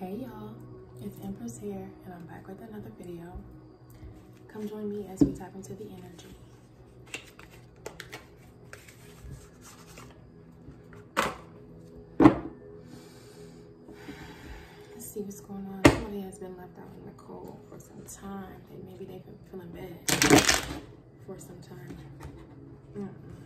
Hey y'all, it's Empress here and I'm back with another video. Come join me as we tap into the energy. Let's see what's going on. Somebody has been left out in the cold for some time and maybe they've been feeling bad for some time. Mm -mm.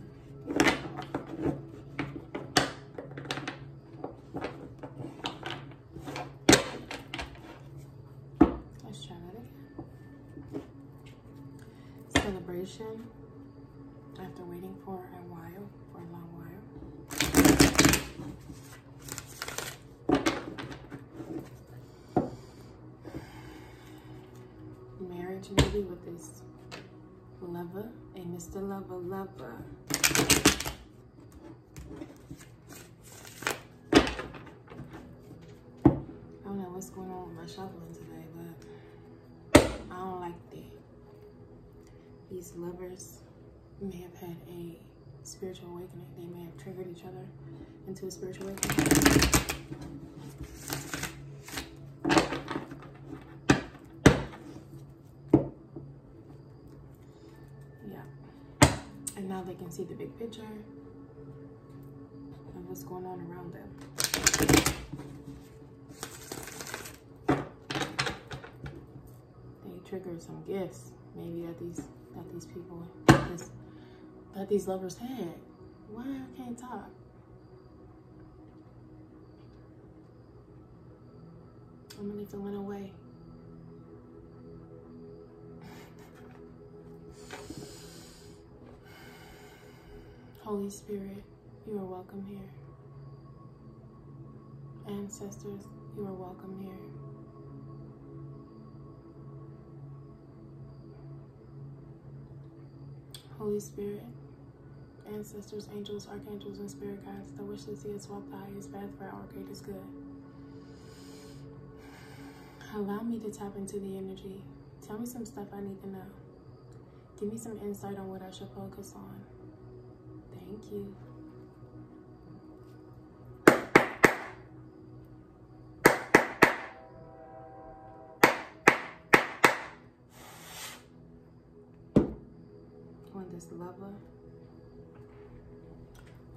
Maybe with this lover, a Mr. Lover lover. I don't know what's going on with my shuffling today, but I don't like that. These lovers may have had a spiritual awakening. They may have triggered each other into a spiritual awakening. Can see the big picture of what's going on around them. They triggered some gifts, maybe that these that these people this, that these lovers had. Why I can't talk? I'm really feeling away. Holy Spirit, you are welcome here. Ancestors, you are welcome here. Holy Spirit, ancestors, angels, archangels, and spirit guides that wish to see us walk the highest path for our greatest good. Allow me to tap into the energy. Tell me some stuff I need to know. Give me some insight on what I should focus on. Thank you. On this lover,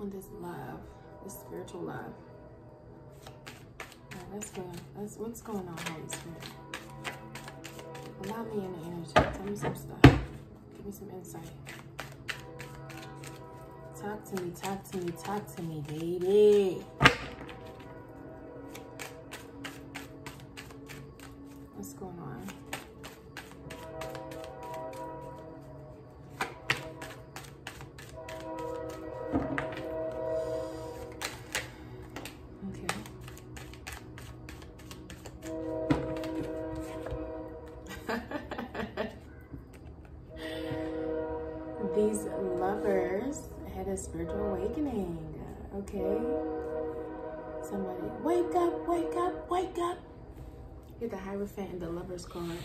on this love, this spiritual love. Right, let's go. Let's, what's going on, Holy Spirit? Allow me in the energy. Tell me some stuff. Give me some insight. Talk to me, talk to me, talk to me, baby. Okay. Somebody, wake up, wake up, wake up. Get the Hierophant and the Lover's card.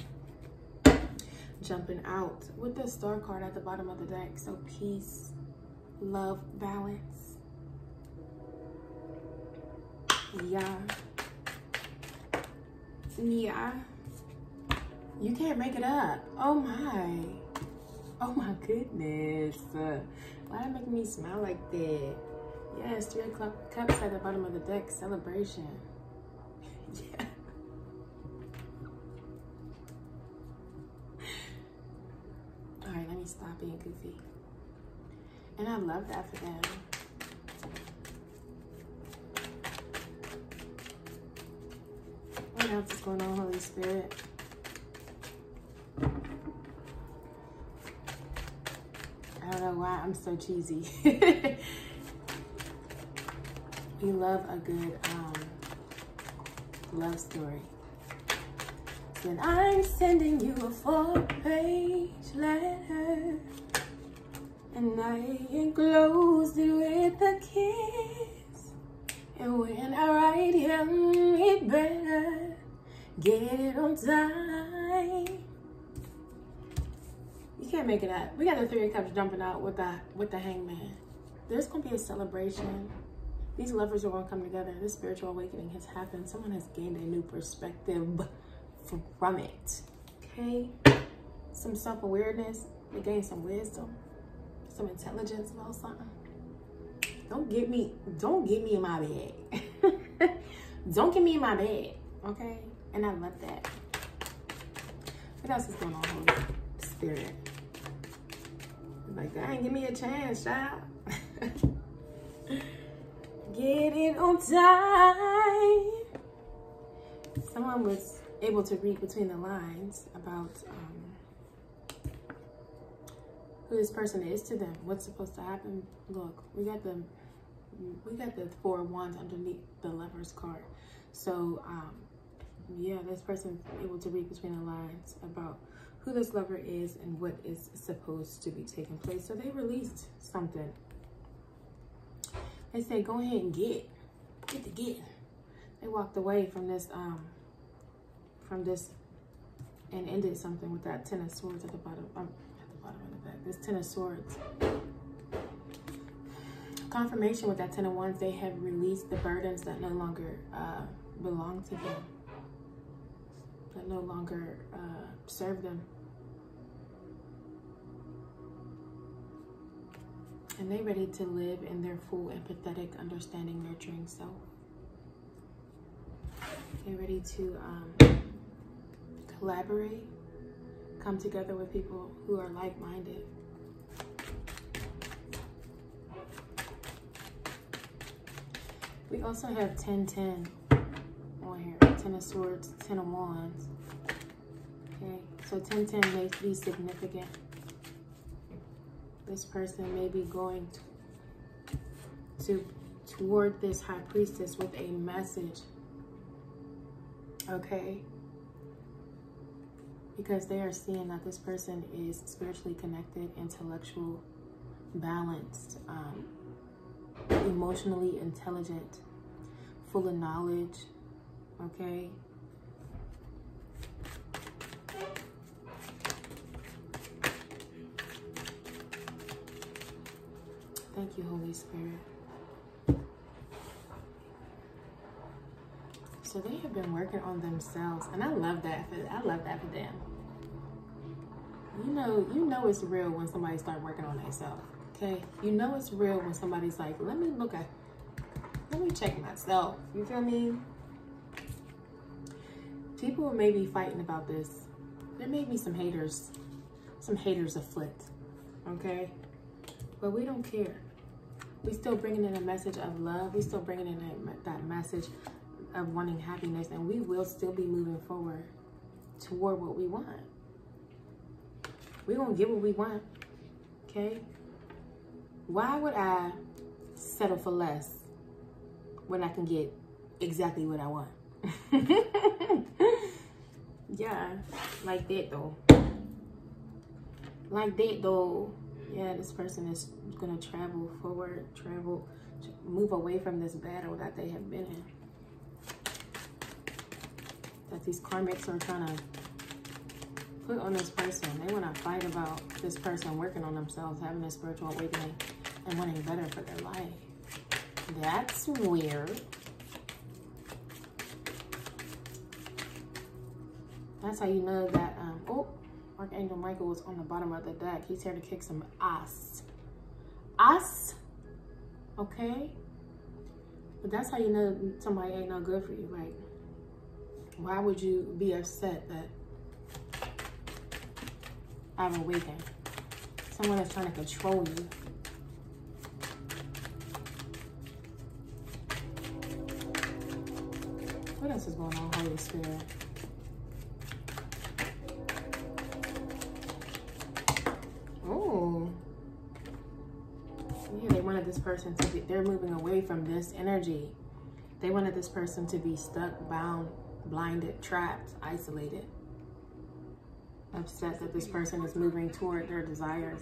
Jumping out with the Star card at the bottom of the deck. So peace, love, balance. Yeah. Yeah. You can't make it up. Oh my. Oh my goodness. Why are you making me smile like that? Yes, three o'clock cups at the bottom of the deck. Celebration. yeah. All right, let me stop being goofy. And I love that for them. What else is going on, Holy Spirit? I don't know why I'm so cheesy. we love a good um, love story. Then I'm sending you a four-page letter, and I enclosed it with a kiss. And when I write him, he better get it on time. You can't make it up. We got the three of cups jumping out with the with the hangman. There's gonna be a celebration These lovers are going to come together. This spiritual awakening has happened. Someone has gained a new perspective from it. Okay? Some self-awareness. They gain some wisdom, some intelligence about something. Don't get me, don't get me in my bed. don't get me in my bed. Okay? And I love that. What else is going on, Holy Spirit? Like, dang, give me a chance, child. Get it on time. Someone was able to read between the lines about um, who this person is to them. What's supposed to happen? Look, we got the we got the four wands underneath the lovers card. So um, yeah, this person able to read between the lines about who this lover is and what is supposed to be taking place. So they released something. They said, go ahead and get, get the get. They walked away from this, um, from this and ended something with that ten of swords at the bottom, um, at the bottom of the back, this ten of swords. Confirmation with that ten of wands, they have released the burdens that no longer uh, belong to them that no longer uh, serve them. And they're ready to live in their full, empathetic, understanding, nurturing self. They're ready to um, collaborate, come together with people who are like-minded. We also have 1010 on here. Ten of Swords, Ten of Wands. Okay, so 1010 may be significant. This person may be going to, to toward this High Priestess with a message. Okay? Because they are seeing that this person is spiritually connected, intellectual, balanced, um, emotionally intelligent, full of knowledge, okay? Thank you, Holy Spirit. So they have been working on themselves, and I love that. For, I love that for them. You know, you know it's real when somebody start working on themselves. Okay, you know it's real when somebody's like, "Let me look at, let me check myself." You feel me? people may be fighting about this. There may be some haters, some haters afoot, okay? But we don't care. We still bringing in a message of love. We still bringing in a, that message of wanting happiness, and we will still be moving forward toward what we want. We're gonna get what we want, okay? Why would I settle for less when I can get exactly what I want? yeah, like that though. Like that though. Yeah, this person is gonna travel forward, travel, move away from this battle that they have been in. That these karmics are trying to put on this person. They want to fight about this person working on themselves, having a spiritual awakening, and wanting better for their life. That's weird. That's how you know that, um, oh, Archangel Michael was on the bottom of the deck. He's here to kick some ass. Ass, okay? But that's how you know somebody ain't no good for you. Like, why would you be upset that I've awakened? Someone is trying to control you. What else is going on, Holy Spirit? This person to be, they're moving away from this energy. They wanted this person to be stuck, bound, blinded, trapped, isolated. Upset that this person is moving toward their desires,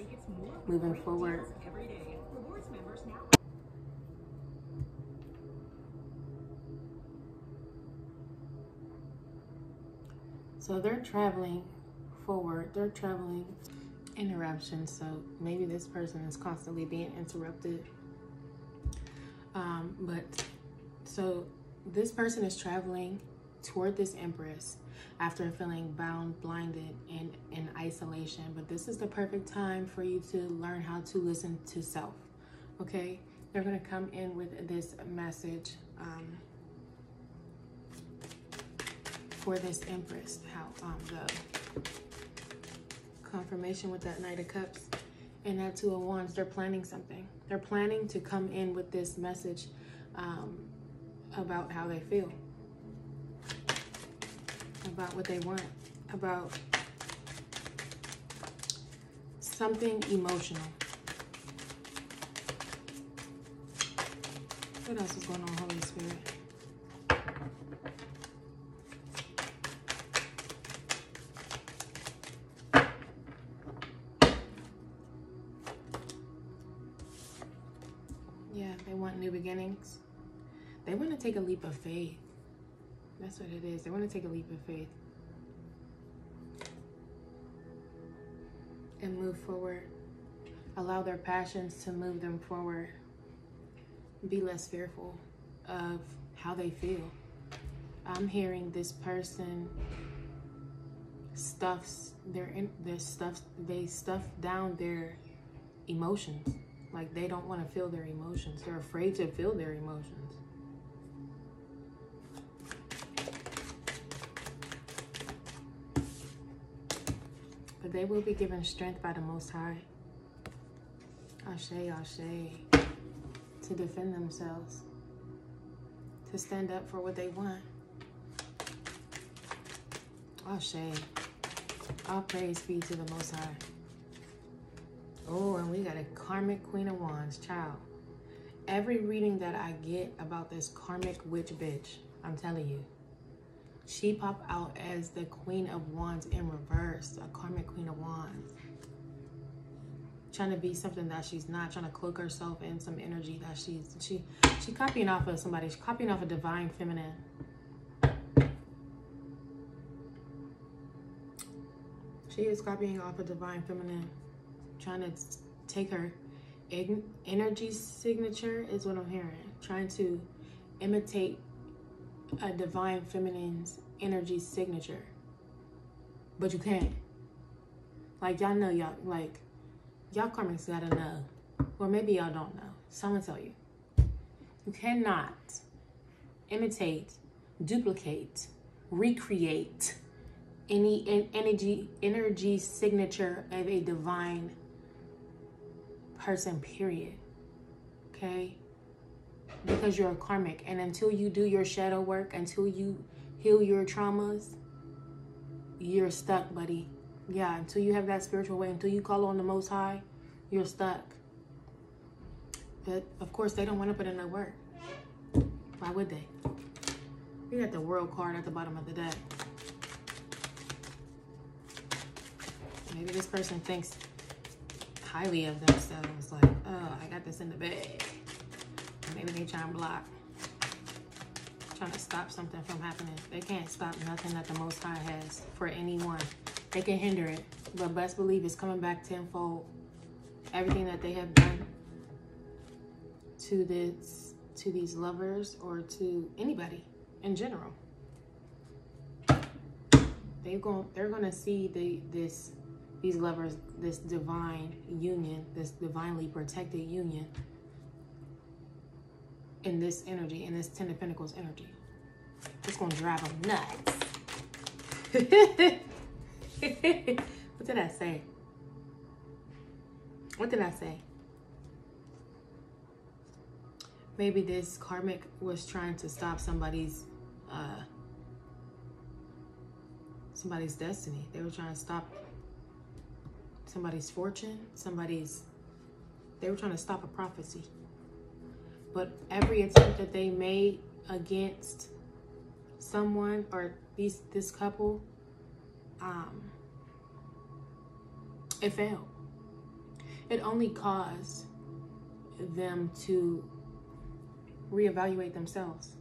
moving forward. So they're traveling forward. They're traveling interruption. So maybe this person is constantly being interrupted Um, but so this person is traveling toward this empress after feeling bound, blinded, and in isolation. But this is the perfect time for you to learn how to listen to self. Okay? They're to come in with this message um, for this empress. How um, the confirmation with that Knight of Cups and that Two of Wands, they're planning something. They're planning to come in with this message um, about how they feel about what they want, about something emotional. What else is going on, Holy Spirit? Take a leap of faith. That's what it is. They want to take a leap of faith and move forward. Allow their passions to move them forward. Be less fearful of how they feel. I'm hearing this person stuffs their in, their stuff they stuff down their emotions. Like they don't want to feel their emotions. They're afraid to feel their emotions. But they will be given strength by the Most High. Ashe, Ashe, to defend themselves, to stand up for what they want. Ashe, all praise be to the Most High. Oh, and we got a karmic Queen of Wands, child. Every reading that I get about this karmic witch bitch, I'm telling you, she popped out as the Queen of Wands in reverse, a karmic Queen of Wands. Trying to be something that she's not, trying to cloak herself in some energy that she's, she, she copying off of somebody, she's copying off a divine feminine. She is copying off a divine feminine, trying to take her energy signature is what I'm hearing. Trying to imitate a divine feminine's energy signature. But you can't. Like y'all know y'all like y'all karmics gotta know. Or maybe y'all don't know. Someone tell you. You cannot imitate, duplicate, recreate any energy energy signature of a divine person, period. Okay? Because you're a karmic. And until you do your shadow work, until you heal your traumas, you're stuck, buddy. Yeah, until you have that spiritual way, until you call on the Most High, you're stuck. But of course, they don't want to put in the work. Why would they? You got the world card at the bottom of the deck. Maybe this person thinks highly of themselves. Like, oh, I got this in the bag. Maybe they trying to block, trying to stop something from happening. They can't stop nothing that the Most High has for anyone. They can hinder it, but best believe it's coming back tenfold. Everything that they have done to this, to these lovers, or to anybody in general, they going they're gonna see the this these lovers, this divine union, this divinely protected union in this energy, in this Ten of Pentacles energy. It's going to drive them nuts. what did I say? What did I say? Maybe this karmic was trying to stop somebody's uh, somebody's destiny. They were trying to stop somebody's fortune, somebody's they were trying to stop a prophecy. But every attempt that they made against someone or these this couple, um, it failed. It only caused them to reevaluate themselves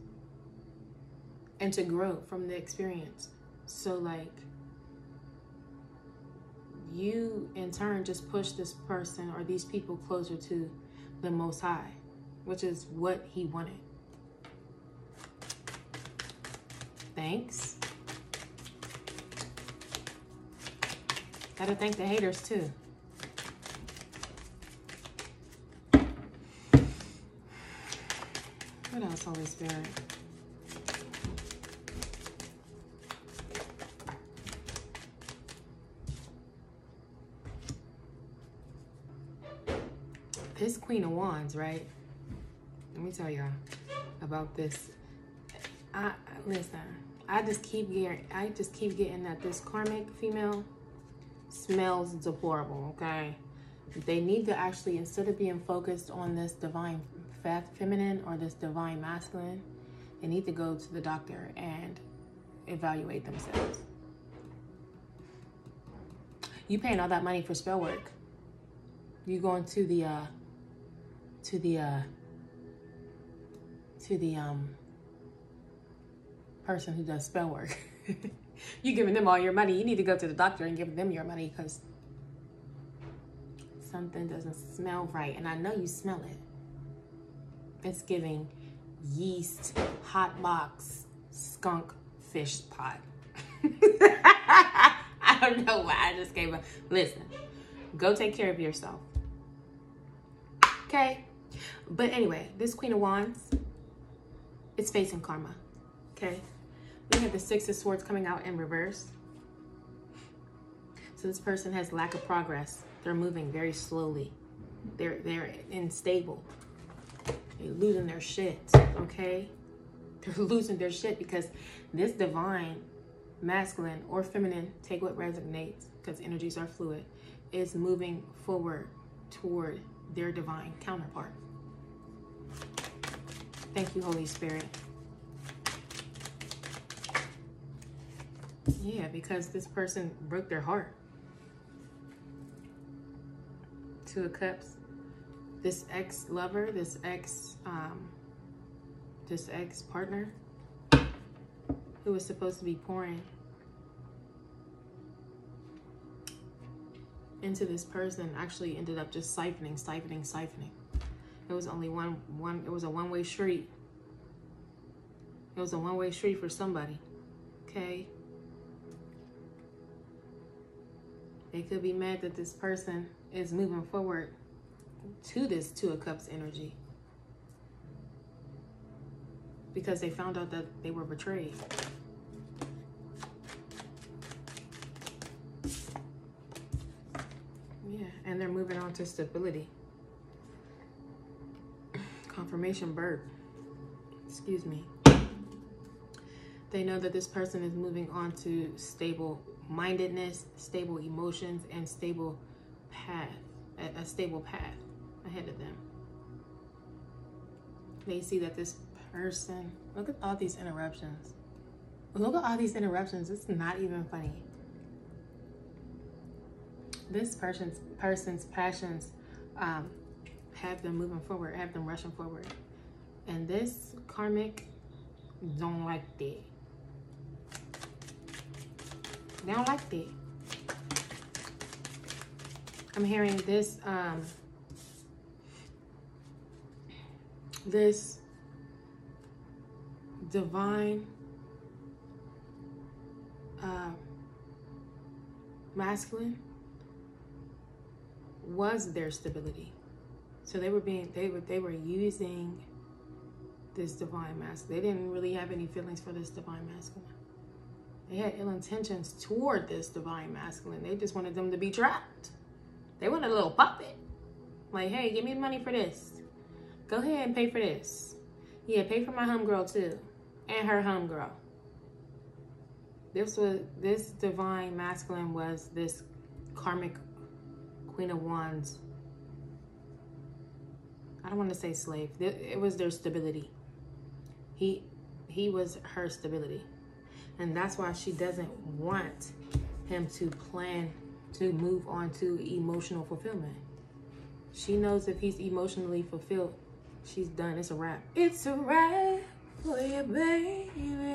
and to grow from the experience. So like you in turn just push this person or these people closer to the most high which is what he wanted. Thanks. Gotta thank the haters too. What else, Holy Spirit? This Queen of Wands, right? Me tell y'all about this. I listen. I just keep getting. I just keep getting that this karmic female smells deplorable. Okay, they need to actually instead of being focused on this divine feminine or this divine masculine, they need to go to the doctor and evaluate themselves. You paying all that money for spell work. You going to the uh to the uh to the um person who does spell work. you giving them all your money. You need to go to the doctor and give them your money because something doesn't smell right. And I know you smell it. It's giving yeast, hot box, skunk, fish pot. I don't know why I just gave up. Listen, go take care of yourself. Okay? But anyway, this Queen of Wands is facing karma. Okay? We have the Six of Swords coming out in reverse. So this person has lack of progress. They're moving very slowly. They're they're unstable. They're losing their shit, okay? They're losing their shit because this divine, masculine or feminine, take what resonates, because energies are fluid, is moving forward toward their divine counterpart. Thank you, Holy Spirit. Yeah, because this person broke their heart. Two of Cups. This ex-lover, this ex, um, this ex-partner who was supposed to be pouring into this person actually ended up just siphoning, siphoning, siphoning. It was only one, one, it was a one-way street. It was a one-way street for somebody, okay? They could be mad that this person is moving forward to this Two of Cups energy because they found out that they were betrayed. Yeah, and they're moving on to stability. Confirmation bird. Excuse me. They know that this person is moving on to stable mindedness, stable emotions, and stable path, a, a stable path ahead of them. They see that this person, look at all these interruptions. Look at all these interruptions. It's not even funny. This person's person's passions um, have them moving forward, have them rushing forward. And this karmic don't like that. They don't like that. I'm hearing this, um, this divine uh, masculine was their stability. So they were being they were they were using this divine masculine. They didn't really have any feelings for this divine masculine. They had ill intentions toward this divine masculine. They just wanted them to be trapped. They wanted a little puppet. Like, hey, give me money for this. Go ahead and pay for this. Yeah, pay for my homegirl too. And her homegirl. This was this divine masculine was this karmic queen of wands. I don't want to say slave. It was their stability. He he was her stability. And that's why she doesn't want him to plan to move on to emotional fulfillment. She knows if he's emotionally fulfilled, she's done. It's a wrap. It's a wrap for you, baby.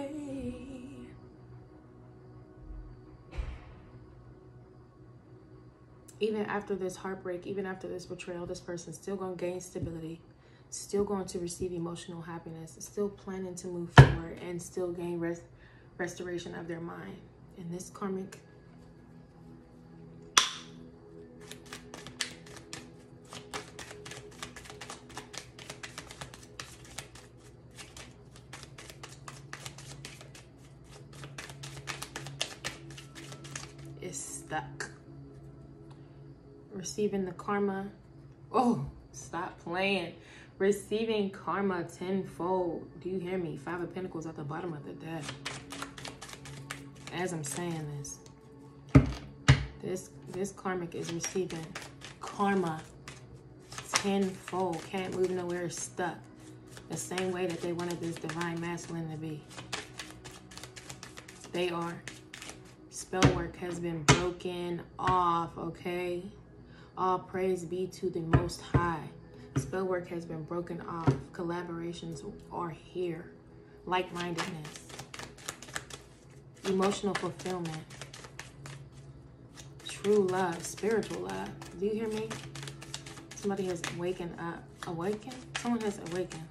Even after this heartbreak, even after this betrayal, this person's still going to gain stability, still going to receive emotional happiness, still planning to move forward, and still gain rest, restoration of their mind. And this karmic Receiving the karma. Oh, stop playing. Receiving karma tenfold. Do you hear me? Five of Pentacles at the bottom of the deck. As I'm saying this, this this karmic is receiving karma tenfold. Can't move nowhere, stuck. The same way that they wanted this divine masculine to be. They are spell work has been broken off, okay? All praise be to the Most High. Spell work has been broken off. Collaborations are here. Like-mindedness. Emotional fulfillment. True love. Spiritual love. Do you hear me? Somebody has waken up. Awakened? Someone has awakened.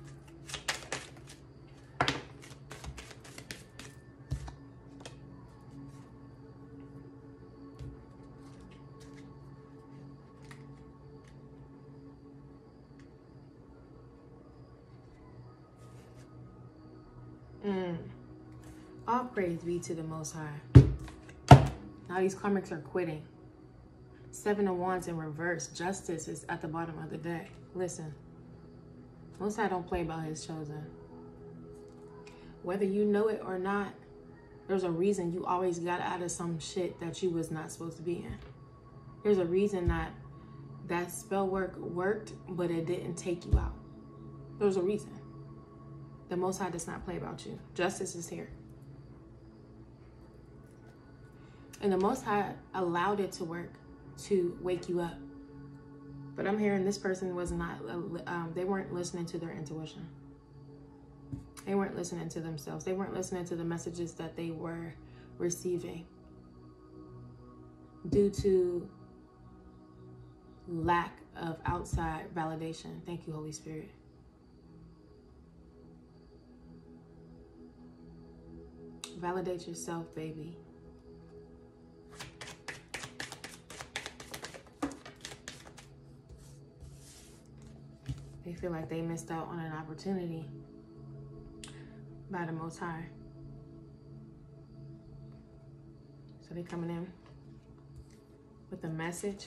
All praise be to the Most High. Now these karmics are quitting. Seven of Wands in reverse. Justice is at the bottom of the deck. Listen. Most High don't play about his chosen. Whether you know it or not, there's a reason you always got out of some shit that you was not supposed to be in. There's a reason that that spell work worked, but it didn't take you out. There's a reason. The Most High does not play about you. Justice is here. And the Most High allowed it to work to wake you up. But I'm hearing this person was not, um, they weren't listening to their intuition. They weren't listening to themselves. They weren't listening to the messages that they were receiving due to lack of outside validation. Thank you, Holy Spirit. Validate yourself, baby. They feel like they missed out on an opportunity by the Most High. So they're coming in with a message.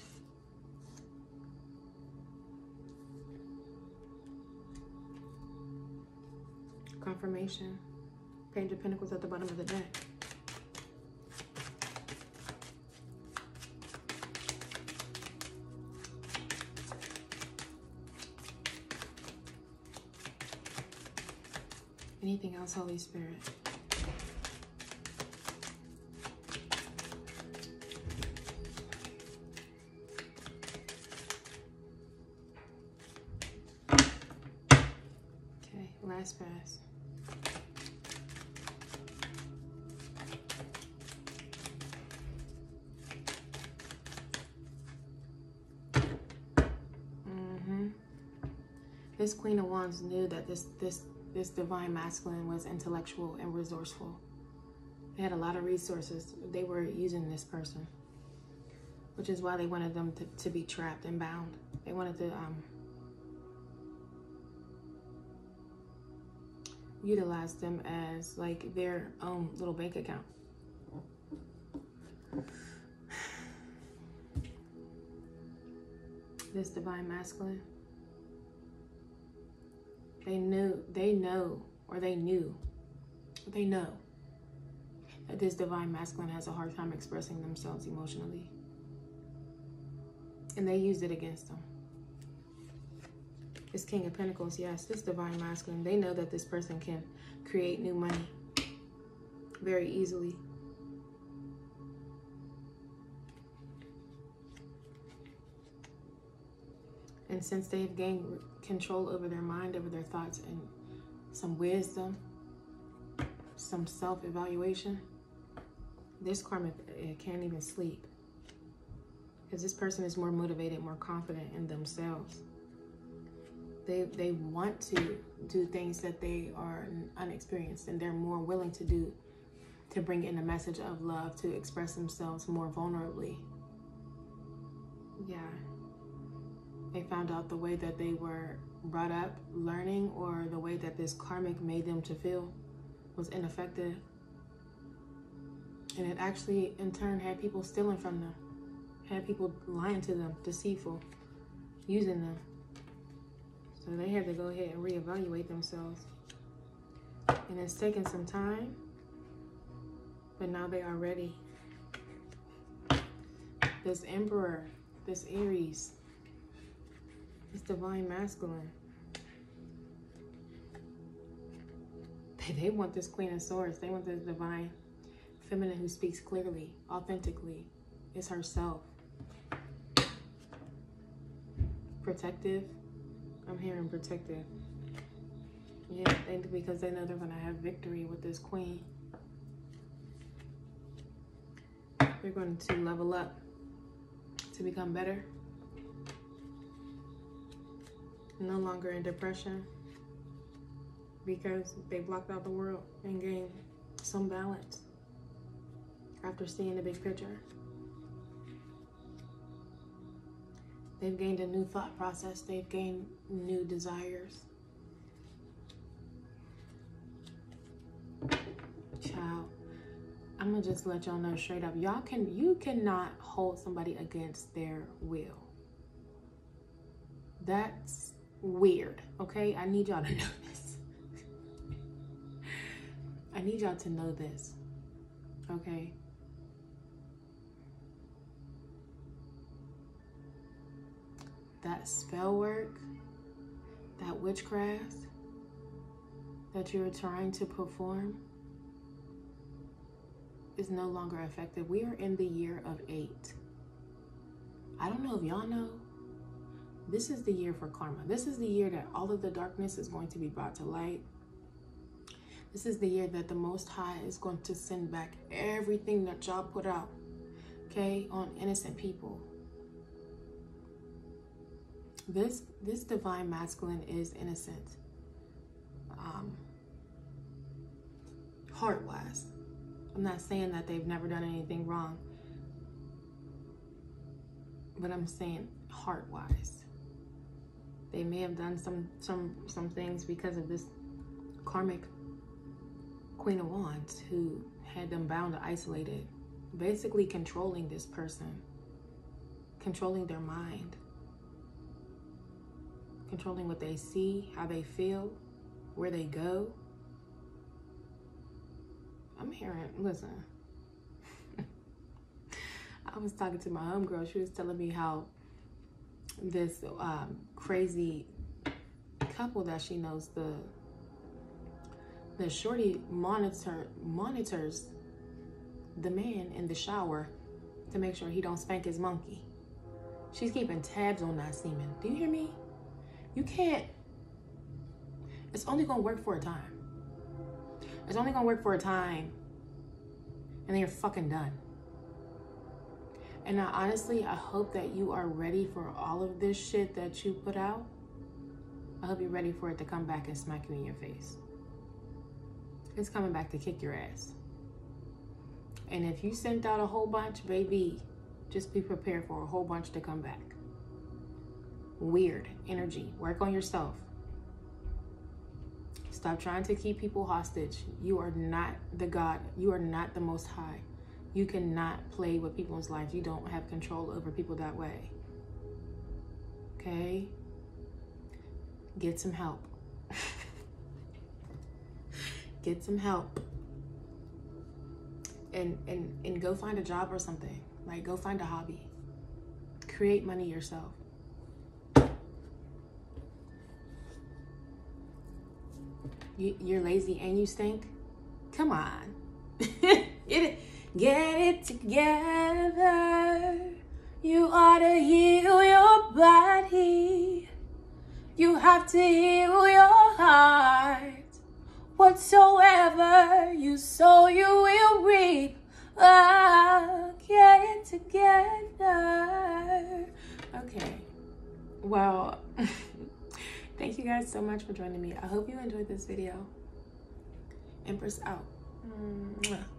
Confirmation. Page of Pentacles at the bottom of the deck. Else, Holy Spirit? Okay, last pass. Mm-hmm. This Queen of Wands knew that this this this divine masculine was intellectual and resourceful. They had a lot of resources. They were using this person, which is why they wanted them to, to be trapped and bound. They wanted to um, utilize them as like their own little bank account. This divine masculine they knew, they know, or they knew, they know that this divine masculine has a hard time expressing themselves emotionally. And they used it against them. This King of Pentacles, yes, this divine masculine, they know that this person can create new money very easily. And since they've gained control over their mind, over their thoughts, and some wisdom, some self-evaluation, this karma eh, can't even sleep. Because this person is more motivated, more confident in themselves. They they want to do things that they are unexperienced and they're more willing to do to bring in a message of love, to express themselves more vulnerably. Yeah. They found out the way that they were brought up learning or the way that this karmic made them to feel was ineffective. And it actually, in turn, had people stealing from them, had people lying to them, deceitful, using them. So they had to go ahead and reevaluate themselves. And it's taken some time, but now they are ready. This Emperor, this Aries, this Divine Masculine. They, they want this Queen of Swords. They want this Divine Feminine who speaks clearly, authentically, is herself. Protective. I'm hearing protective. Yeah, because they know they're going to have victory with this queen. They're going to level up to become better. No longer in depression because they blocked out the world and gained some balance after seeing the big picture. They've gained a new thought process. They've gained new desires. Child, I'm gonna just let y'all know straight up. Y'all can you cannot hold somebody against their will. That's weird. Okay, I need y'all to know this. I need y'all to know this. Okay. that spell work, that witchcraft that you're trying to perform is no longer effective. We are in the year of eight. I don't know if y'all know, this is the year for karma. This is the year that all of the darkness is going to be brought to light. This is the year that the Most High is going to send back everything that y'all put out, okay, on innocent people this this divine masculine is innocent um heart wise i'm not saying that they've never done anything wrong but i'm saying heart wise they may have done some some some things because of this karmic queen of wands who had them bound or isolated basically controlling this person controlling their mind controlling what they see, how they feel, where they go. I'm hearing, listen. I was talking to my homegirl. She was telling me how this um, crazy couple that she knows, the the shorty monitor monitors the man in the shower to make sure he don't spank his monkey. She's keeping tabs on that semen. Do you hear me? You can't, it's only gonna work for a time. It's only gonna work for a time and then you're fucking done. And I, honestly, I hope that you are ready for all of this shit that you put out. I hope you're ready for it to come back and smack you in your face. It's coming back to kick your ass. And if you sent out a whole bunch, baby, just be prepared for a whole bunch to come back weird energy. Work on yourself. Stop trying to keep people hostage. You are not the God. You are not the Most High. You cannot play with people's lives. You don't have control over people that way. Okay? Get some help. Get some help. And, and, and go find a job or something. Like, go find a hobby. Create money yourself. You, you're lazy and you stink? Come on. it, get it together. You ought to heal your body. You have to heal your heart. Whatsoever you sow, you will reap. Ah, get it together. Okay. Well, thank you guys so much for joining me. I hope you enjoyed this video. Empress out. Mwah.